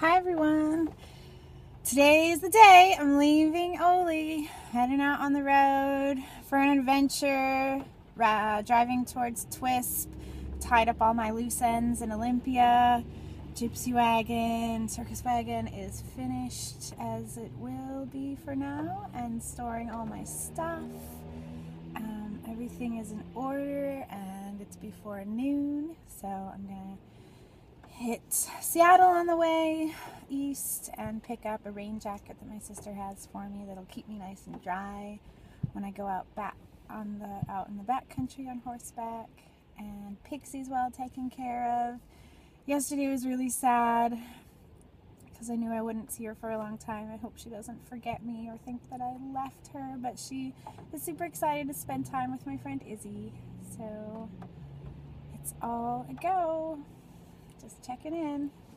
Hi everyone. Today is the day I'm leaving Oli, heading out on the road for an adventure, uh, driving towards Twisp, tied up all my loose ends in Olympia. Gypsy wagon, circus wagon is finished as it will be for now, and storing all my stuff. Um, everything is in order, and it's before noon, so hit Seattle on the way east and pick up a rain jacket that my sister has for me that'll keep me nice and dry when I go out back on the out in the back country on horseback. And Pixie's well taken care of. Yesterday was really sad because I knew I wouldn't see her for a long time. I hope she doesn't forget me or think that I left her, but she is super excited to spend time with my friend Izzy. So it's all a go checking in.